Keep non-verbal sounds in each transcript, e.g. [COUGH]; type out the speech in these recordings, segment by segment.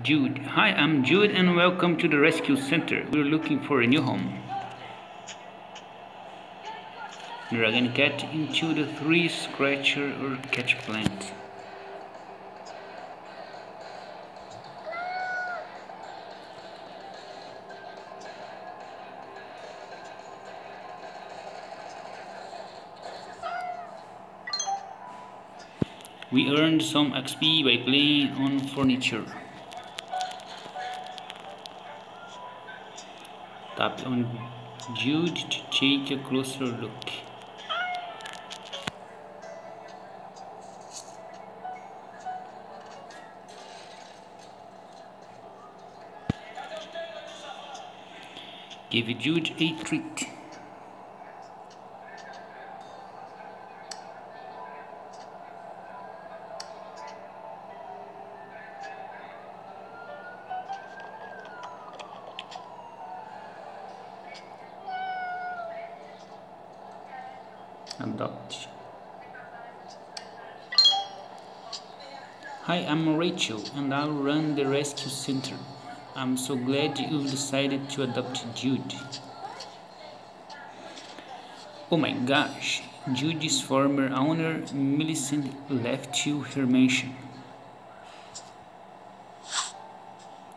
Jude. Hi, I'm Jude and welcome to the rescue center. We're looking for a new home. Dragon cat into the three scratcher or catch plant. We earned some XP by playing on furniture. Tap on Jude to take a closer look. Give Jude a treat. Adopt. Hi, I'm Rachel and I'll run the rescue center. I'm so glad you've decided to adopt Jude. Oh my gosh, Jude's former owner Millicent left you her mansion.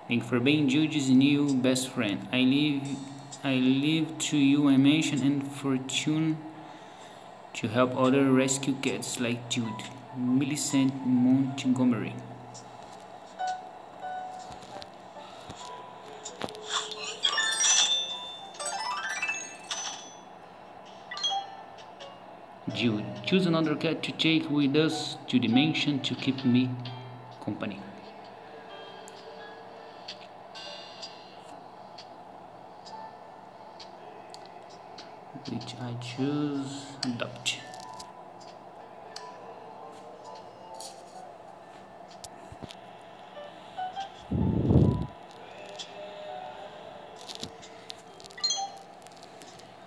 Thank you for being Jude's new best friend. I leave I leave to you a mansion and fortune to help other rescue cats like Jude, Millicent Montgomery. Jude, choose another cat to take with us to the mansion to keep me company. Which I choose adopt.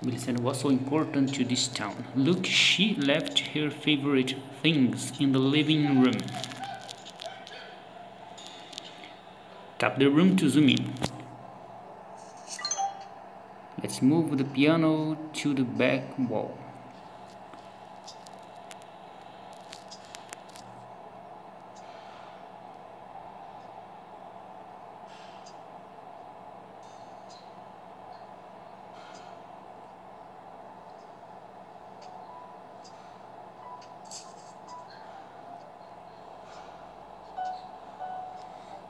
Millicent was so important to this town. Look, she left her favorite things in the living room. Tap the room to zoom in. Let's move the piano to the back wall.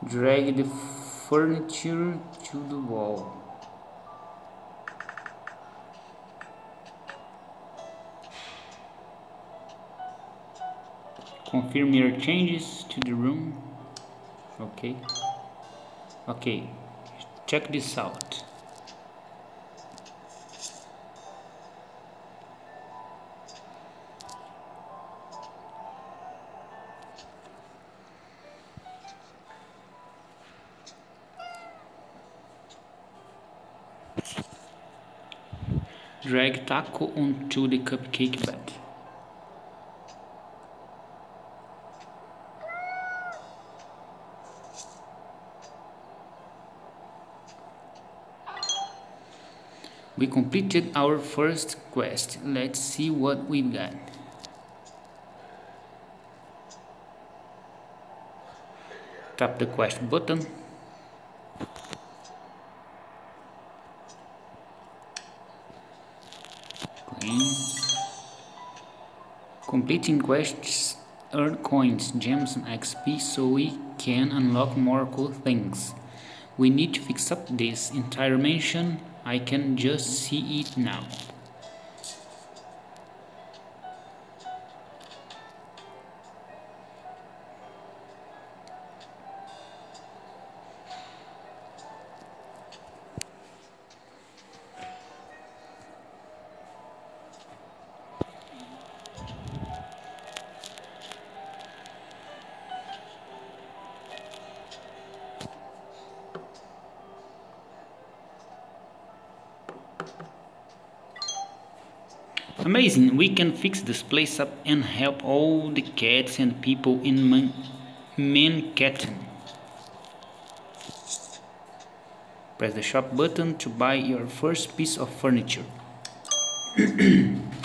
Drag the furniture to the wall. Confirm your changes to the room. Okay. Okay. Check this out. Drag taco onto the cupcake bed We completed our first quest. Let's see what we've got. Tap the quest button. Completing quests earn coins, gems and XP so we can unlock more cool things. We need to fix up this entire mansion I can just see it now. Amazing, we can fix this place up and help all the cats and people in Man Manhattan. Press the shop button to buy your first piece of furniture. [CLEARS THROAT]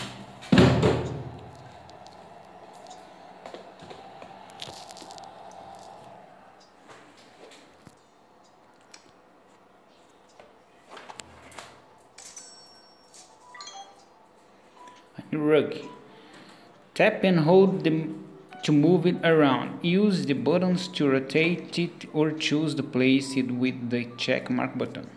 Tap and hold them to move it around. Use the buttons to rotate it or choose to place it with the check mark button.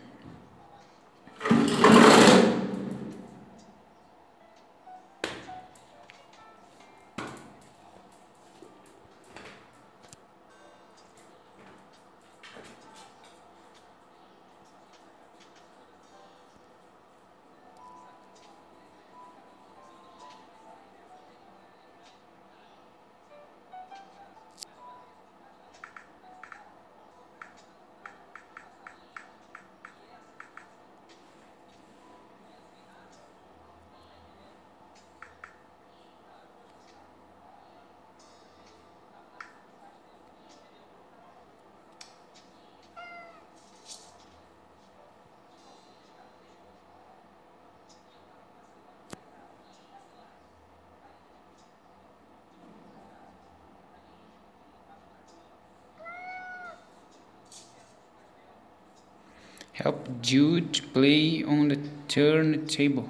Help Jude play on the turntable.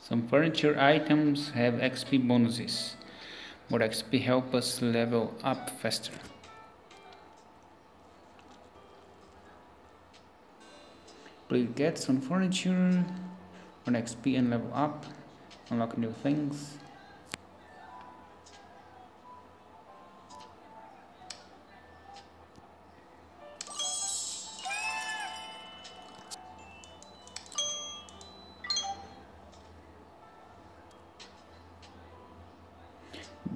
Some furniture items have XP bonuses. More XP help us level up faster. Play get some furniture, on XP and level up unlock new things.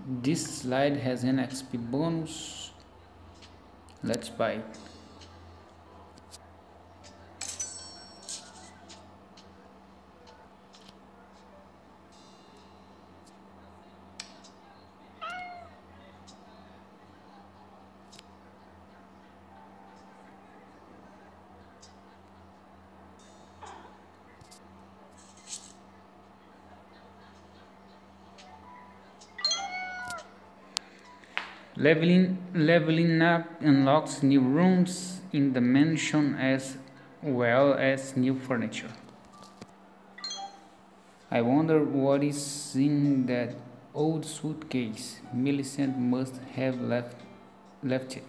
This slide has an XP bonus. Let's buy Leveling, leveling up unlocks new rooms in the mansion as well as new furniture. I wonder what is in that old suitcase. Millicent must have left, left it.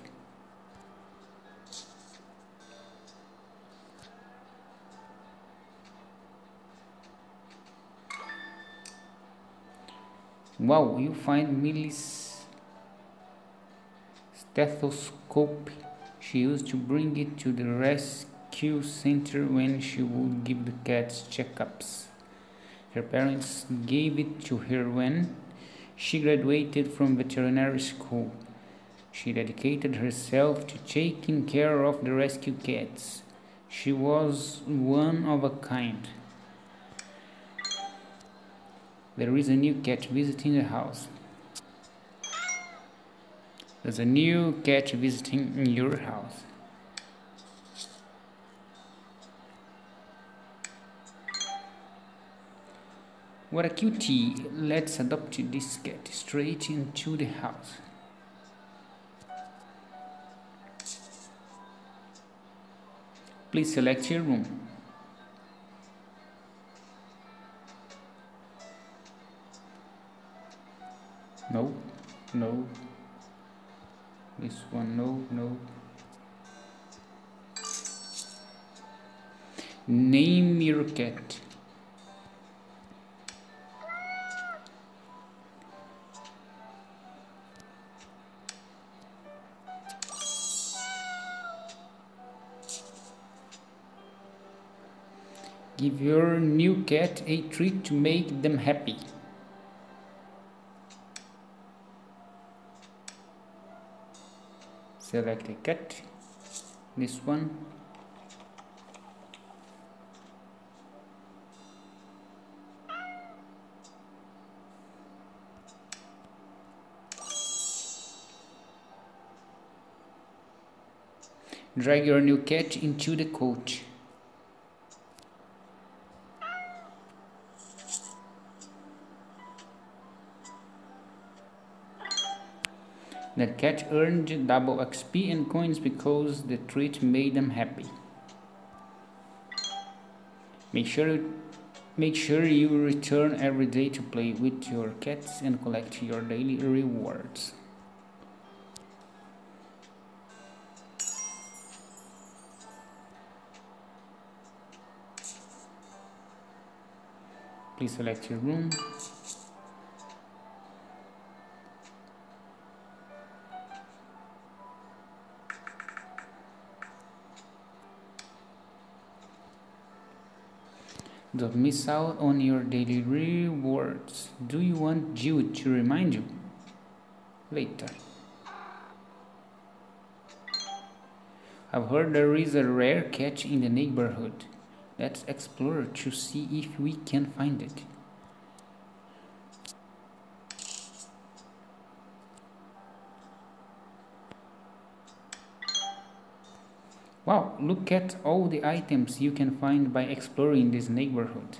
Wow, you find Millicent stethoscope she used to bring it to the rescue center when she would give the cats checkups. Her parents gave it to her when she graduated from veterinary school. She dedicated herself to taking care of the rescue cats. She was one of a kind. There is a new cat visiting the house. There's a new cat visiting in your house. What a cutie! Let's adopt this cat straight into the house. Please select your room. No, no, this one no no name your cat Give your new cat a treat to make them happy. select a cat this one. Drag your new cat into the coach. That cat earned double XP and coins because the treat made them happy. Make sure make sure you return every day to play with your cats and collect your daily rewards. Please select your room. Don't miss out on your daily rewards. Do you want Jude to remind you? Later. I've heard there is a rare catch in the neighborhood. Let's explore to see if we can find it. Wow, look at all the items you can find by exploring this neighborhood.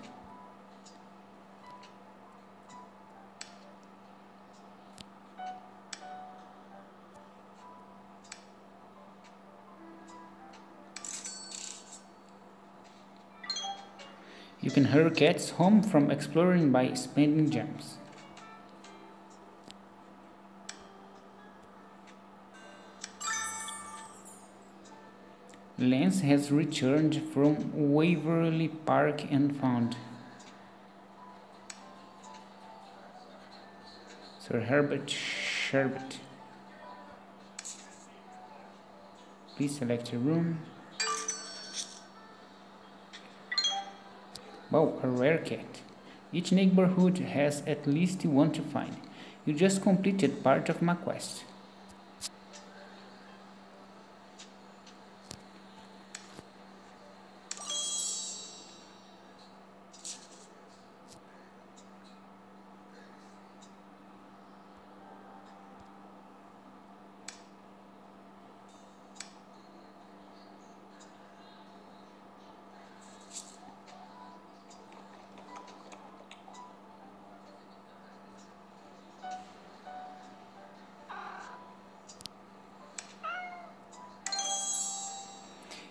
You can hurry cats home from exploring by spending gems. Lance has returned from Waverly Park and found Sir Herbert Sherbet. Please select a room. Wow, a rare cat. Each neighborhood has at least one to find. You just completed part of my quest.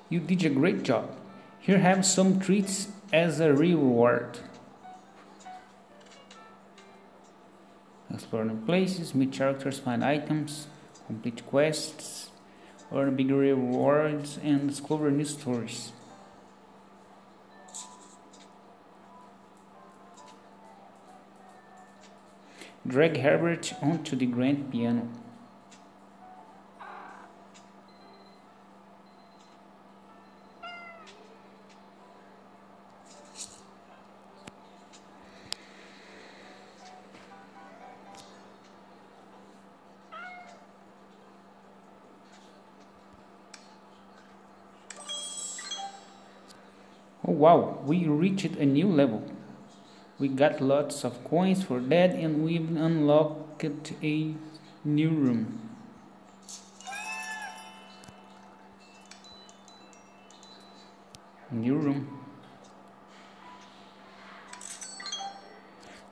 You did a great job. Here have some treats as a reward. Explore new places, meet characters, find items, complete quests, earn bigger rewards, and discover new stories. Drag Herbert onto the grand piano. Oh wow, we reached a new level. We got lots of coins for that and we've unlocked a new room. New room.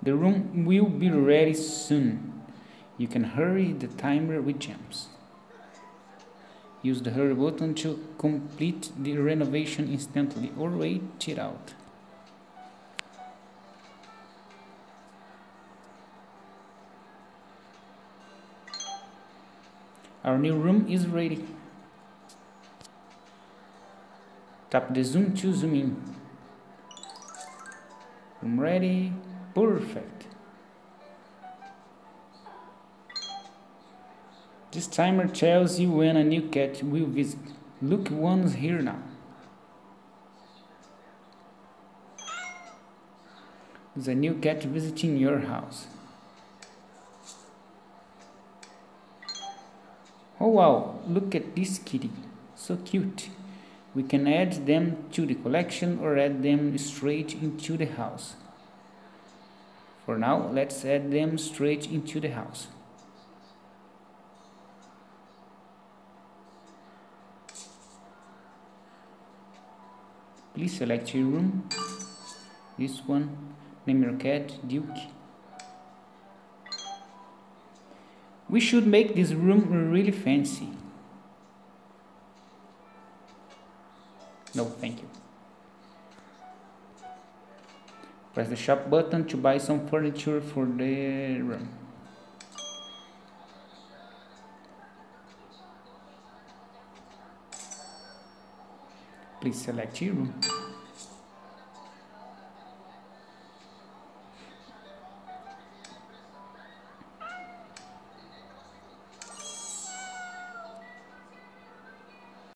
The room will be ready soon. You can hurry the timer with gems. Use the hurry button to complete the renovation instantly or wait it out. Our new room is ready. Tap the zoom to zoom in. Room ready. Perfect. This timer tells you when a new cat will visit. Look, one's here now. There's a new cat visiting your house. Oh wow, look at this kitty. So cute. We can add them to the collection or add them straight into the house. For now, let's add them straight into the house. Please select your room. This one name your cat Duke. We should make this room really fancy. No thank you. Press the shop button to buy some furniture for the room please select room